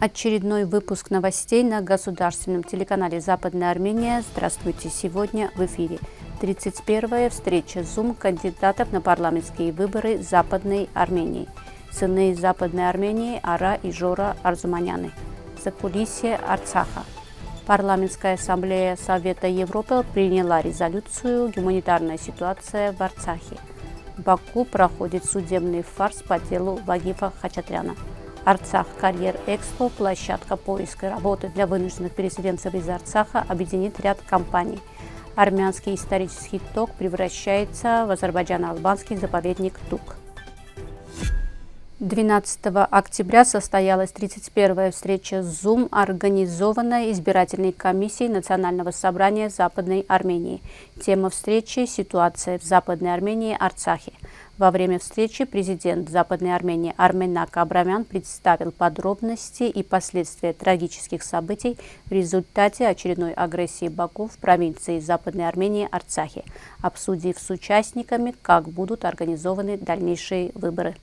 Очередной выпуск новостей на государственном телеканале «Западная Армения». Здравствуйте! Сегодня в эфире 31-я встреча Zoom кандидатов на парламентские выборы Западной Армении. Сыны Западной Армении Ара и Жора Арзуманяны. Закулисье Арцаха. Парламентская ассамблея Совета Европы приняла резолюцию «Гуманитарная ситуация в Арцахе». В Баку проходит судебный фарс по делу Вагифа Хачатряна. Арцах Карьер Экспо, площадка поиска работы для вынужденных переселенцев из Арцаха, объединит ряд компаний. Армянский исторический ток превращается в азербайджано-албанский заповедник Тук. 12 октября состоялась 31-я встреча Zoom, организованная избирательной комиссией Национального собрания Западной Армении. Тема встречи – ситуация в Западной Армении, Арцахе. Во время встречи президент Западной Армении Арменак Абрамян представил подробности и последствия трагических событий в результате очередной агрессии Баку в провинции Западной Армении Арцахе, обсудив с участниками, как будут организованы дальнейшие выборы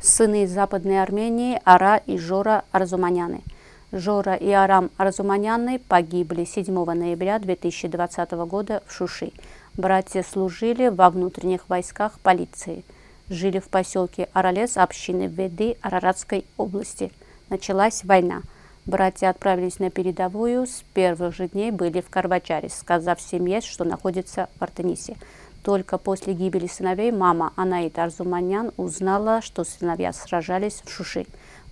сыны Западной Армении Ара и Жора Арзуманяны. Жора и Арам Арзуманяны погибли 7 ноября 2020 года в Шуши. Братья служили во внутренних войсках полиции. Жили в поселке Аралес общины Веды Араратской области. Началась война. Братья отправились на передовую, с первых же дней были в Карвачаре, сказав семье, что находится в Артенисе. Только после гибели сыновей мама Анаит Арзуманян узнала, что сыновья сражались в Шуши.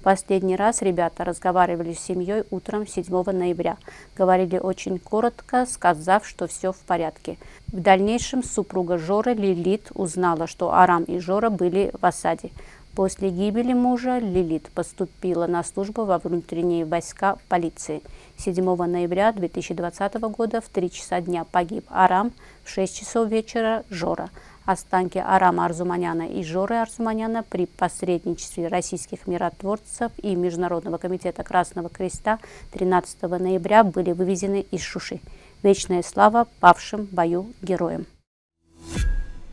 Последний раз ребята разговаривали с семьей утром 7 ноября. Говорили очень коротко, сказав, что все в порядке. В дальнейшем супруга Жора Лилит узнала, что Арам и Жора были в осаде. После гибели мужа Лилит поступила на службу во внутренние войска полиции. 7 ноября 2020 года в 3 часа дня погиб Арам, в 6 часов вечера Жора. Останки Арама Арзуманяна и Жоры Арзуманяна при посредничестве российских миротворцев и Международного комитета Красного Креста 13 ноября были вывезены из Шуши. Вечная слава павшим в бою героям.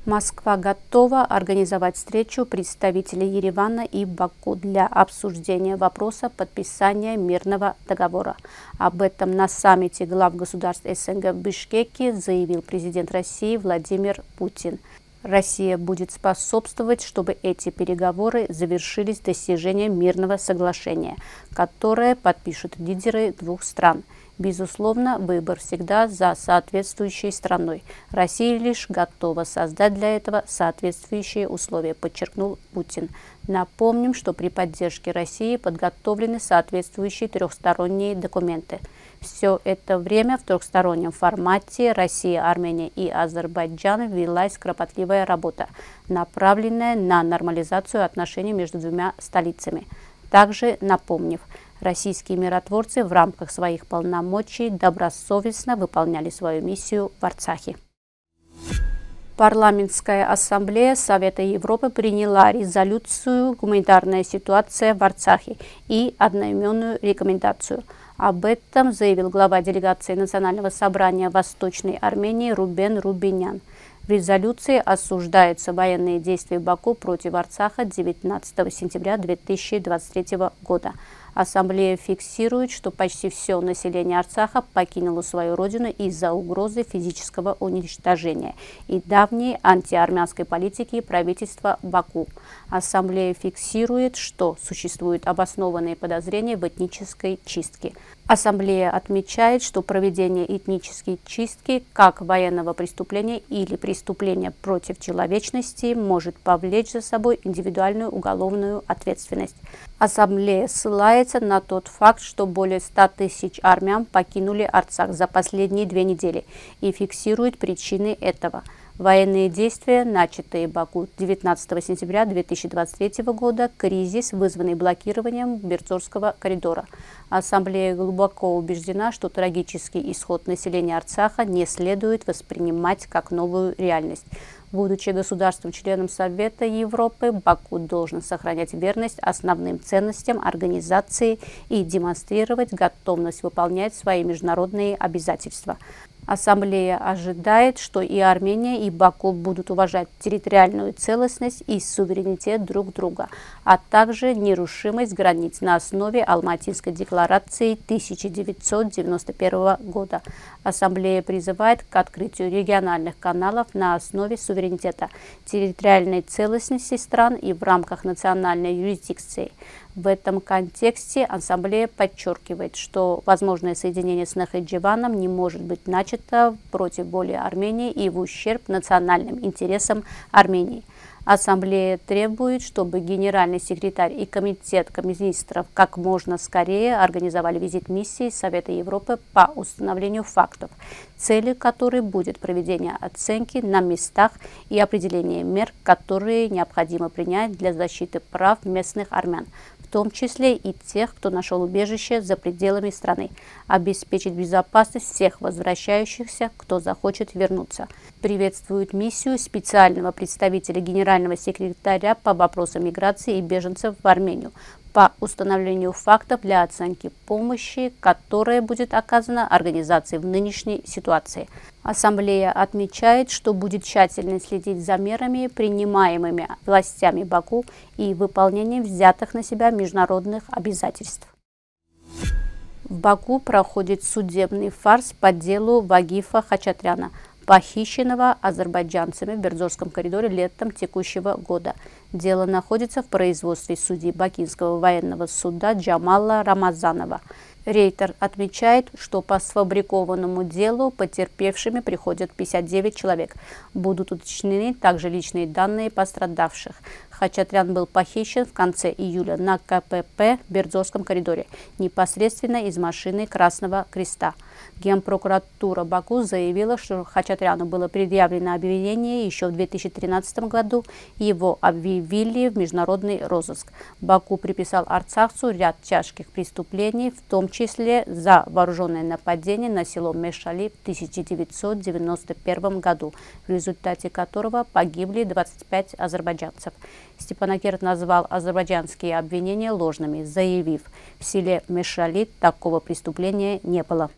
Москва готова организовать встречу представителей Еревана и Баку для обсуждения вопроса подписания мирного договора. Об этом на саммите глав государств СНГ в Бишкеке заявил президент России Владимир Путин. Россия будет способствовать, чтобы эти переговоры завершились достижением мирного соглашения, которое подпишут лидеры двух стран – Безусловно, выбор всегда за соответствующей страной. Россия лишь готова создать для этого соответствующие условия, подчеркнул Путин. Напомним, что при поддержке России подготовлены соответствующие трехсторонние документы. Все это время в трехстороннем формате Россия, Армения и Азербайджан велась кропотливая работа, направленная на нормализацию отношений между двумя столицами. Также напомнив, Российские миротворцы в рамках своих полномочий добросовестно выполняли свою миссию в Арцахе. Парламентская ассамблея Совета Европы приняла резолюцию «Гуманитарная ситуация в Арцахе» и одноименную рекомендацию. Об этом заявил глава делегации Национального собрания Восточной Армении Рубен Рубинян. В резолюции осуждаются военные действия Баку против Арцаха 19 сентября 2023 года – Ассамблея фиксирует, что почти все население Арцаха покинуло свою родину из-за угрозы физического уничтожения и давней антиармянской политики правительства Баку. Ассамблея фиксирует, что существуют обоснованные подозрения в этнической чистке. Ассамблея отмечает, что проведение этнической чистки как военного преступления или преступления против человечности может повлечь за собой индивидуальную уголовную ответственность. Ассамблея ссылается на тот факт, что более 100 тысяч армян покинули Арцах за последние две недели и фиксирует причины этого – Военные действия, начатые Баку 19 сентября 2023 года, кризис, вызванный блокированием Берцорского коридора. Ассамблея глубоко убеждена, что трагический исход населения Арцаха не следует воспринимать как новую реальность. Будучи государством-членом Совета Европы, Баку должен сохранять верность основным ценностям организации и демонстрировать готовность выполнять свои международные обязательства. Ассамблея ожидает, что и Армения, и Баку будут уважать территориальную целостность и суверенитет друг друга, а также нерушимость границ на основе Алматинской декларации 1991 года. Ассамблея призывает к открытию региональных каналов на основе суверенитета, территориальной целостности стран и в рамках национальной юрисдикции. В этом контексте Ассамблея подчеркивает, что возможное соединение с Нахидживаном не может быть начато против воли Армении и в ущерб национальным интересам Армении. Ассамблея требует, чтобы генеральный секретарь и комитет министров как можно скорее организовали визит миссии Совета Европы по установлению фактов, целью которой будет проведение оценки на местах и определение мер, которые необходимо принять для защиты прав местных армян, в том числе и тех, кто нашел убежище за пределами страны, обеспечить безопасность всех возвращающихся, кто захочет вернуться. Приветствует миссию специального представителя генерального секретаря по вопросам миграции и беженцев в Армению, по установлению фактов для оценки помощи, которая будет оказана организации в нынешней ситуации. Ассамблея отмечает, что будет тщательно следить за мерами, принимаемыми властями Баку и выполнением взятых на себя международных обязательств. В Баку проходит судебный фарс по делу Вагифа Хачатряна, похищенного азербайджанцами в Бердзорском коридоре летом текущего года – Дело находится в производстве судьи Бакинского военного суда Джамала Рамазанова. Рейтер отмечает, что по сфабрикованному делу потерпевшими приходят 59 человек. Будут уточнены также личные данные пострадавших. Хачатрян был похищен в конце июля на КПП в Бердзовском коридоре, непосредственно из машины Красного Креста. Генпрокуратура Баку заявила, что Хачатряну было предъявлено обвинение еще в 2013 году. Его объявили в международный розыск. Баку приписал арцахцу ряд тяжких преступлений, в том числе за вооруженное нападение на село Мешали в 1991 году, в результате которого погибли 25 азербайджанцев. Степанакерт назвал азербайджанские обвинения ложными, заявив, в селе Мешали такого преступления не было.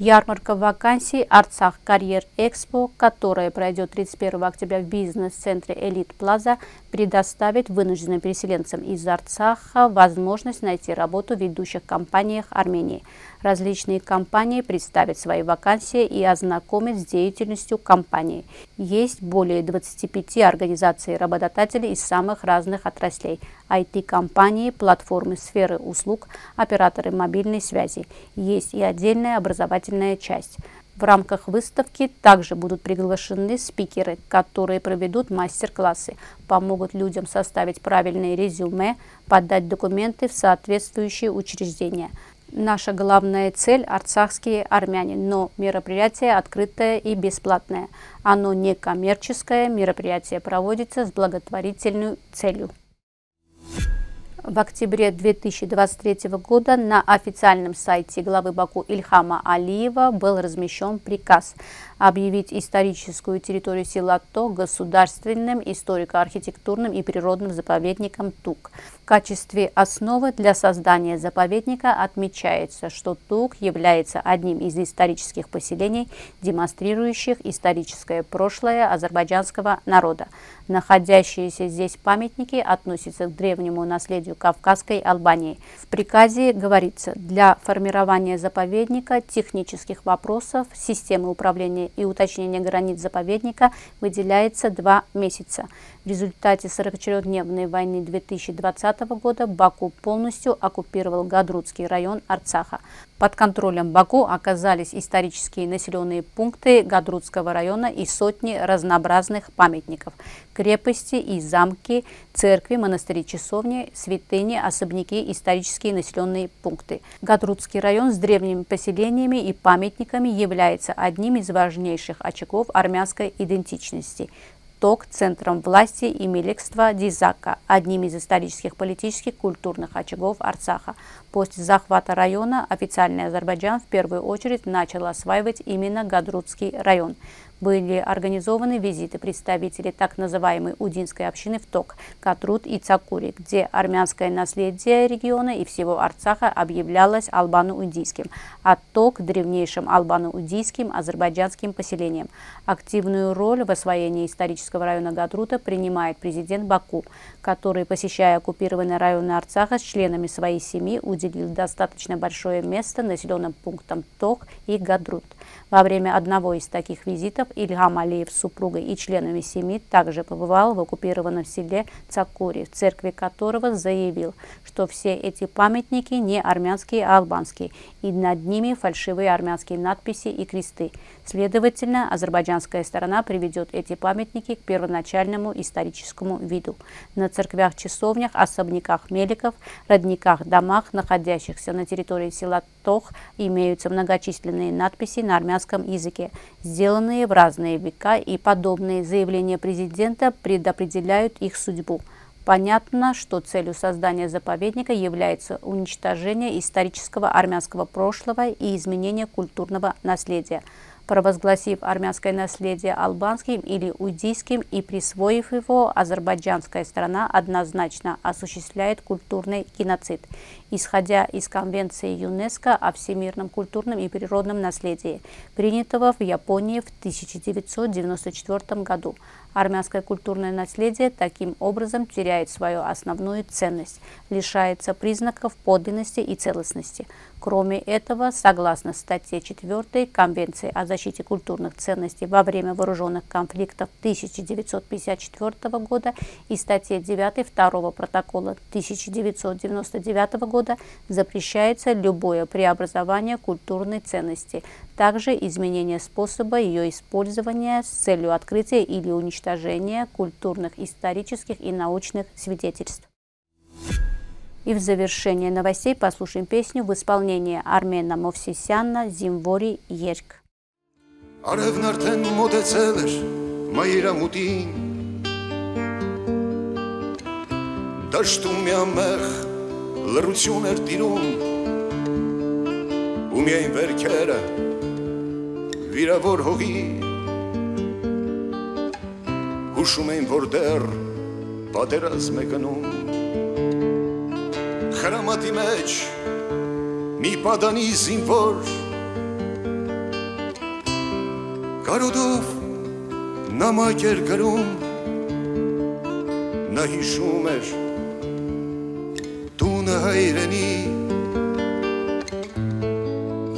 Ярмарка вакансий «Арцах Карьер Экспо», которая пройдет 31 октября в бизнес-центре «Элит Плаза», предоставит вынужденным переселенцам из Арцаха возможность найти работу в ведущих компаниях Армении – Различные компании представят свои вакансии и ознакомят с деятельностью компании. Есть более 25 организаций работодателей из самых разных отраслей – IT-компании, платформы сферы услуг, операторы мобильной связи. Есть и отдельная образовательная часть. В рамках выставки также будут приглашены спикеры, которые проведут мастер-классы, помогут людям составить правильные резюме, подать документы в соответствующие учреждения – Наша главная цель – арцахские армяне, но мероприятие открытое и бесплатное. Оно не коммерческое, мероприятие проводится с благотворительной целью. В октябре 2023 года на официальном сайте главы Баку Ильхама Алиева был размещен приказ объявить историческую территорию села То государственным историко-архитектурным и природным заповедником ТУК. В качестве основы для создания заповедника отмечается, что ТУК является одним из исторических поселений, демонстрирующих историческое прошлое азербайджанского народа. Находящиеся здесь памятники относятся к древнему наследию Кавказской Албании. В приказе говорится, для формирования заповедника, технических вопросов, системы управления и уточнения границ заповедника выделяется два месяца. В результате 44-дневной войны 2020 года Баку полностью оккупировал Гадрутский район Арцаха. Под контролем Баку оказались исторические населенные пункты Гадрутского района и сотни разнообразных памятников, крепости и замки, церкви, монастыри, часовни, святыни, особняки, исторические населенные пункты. Гадрутский район с древними поселениями и памятниками является одним из важнейших очагов армянской идентичности – ТОК центром власти и милекства Дизака, одним из исторических, политических, культурных очагов Арцаха. После захвата района официальный Азербайджан в первую очередь начал осваивать именно Гадрутский район. Были организованы визиты представителей так называемой Удинской общины в Ток, Катруд и Цакури, где армянское наследие региона и всего Арцаха объявлялось албано-удийским, а Ток – древнейшим албано-удийским азербайджанским поселением. Активную роль в освоении исторического района Гадрута принимает президент Баку, который, посещая оккупированные районы Арцаха с членами своей семьи, уделил достаточно большое место населенным пунктам Ток и Гадрут. Во время одного из таких визитов Ильгам Алиев с супругой и членами семьи также побывал в оккупированном селе Цакури, в церкви которого заявил, что все эти памятники не армянские, а албанские, и над ними фальшивые армянские надписи и кресты. Следовательно, азербайджанская сторона приведет эти памятники к первоначальному историческому виду. На церквях-часовнях, особняках меликов, родниках, домах, находящихся на территории села Тох, имеются многочисленные надписи на армянском языке, сделанные в разные века, и подобные заявления президента предопределяют их судьбу. Понятно, что целью создания заповедника является уничтожение исторического армянского прошлого и изменение культурного наследия – провозгласив армянское наследие албанским или уйдийским и присвоив его, азербайджанская сторона однозначно осуществляет культурный геноцид, исходя из Конвенции ЮНЕСКО о всемирном культурном и природном наследии, принятого в Японии в 1994 году. Армянское культурное наследие таким образом теряет свою основную ценность, лишается признаков подлинности и целостности. Кроме этого, согласно статье 4 Конвенции о защите культурных ценностей во время вооруженных конфликтов 1954 года и статье 9 второго протокола 1999 года запрещается любое преобразование культурной ценности, также изменение способа ее использования с целью открытия или уничтожения культурных, исторических и научных свидетельств. И в завершение новостей послушаем песню в исполнении Армена Мовсисяна «Зимвори Երկ». Արևն արդեն մոտեցել էր մայրամուտին Դաշտում մի ամեղ լրություն էր տիրում ու միայն վերքերը վիրավոր հողի հուշում էին, որ դեռ պատերազմ է գնում խրամատի մեջ մի պատանի զինվոր կարոդով նամակ էր գրում նա հիշում էր տունը հայրենի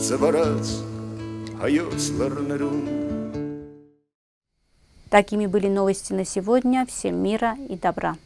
ծվարած հայոց լեռներում Такими были новости на сегодня. Всем мира и добра.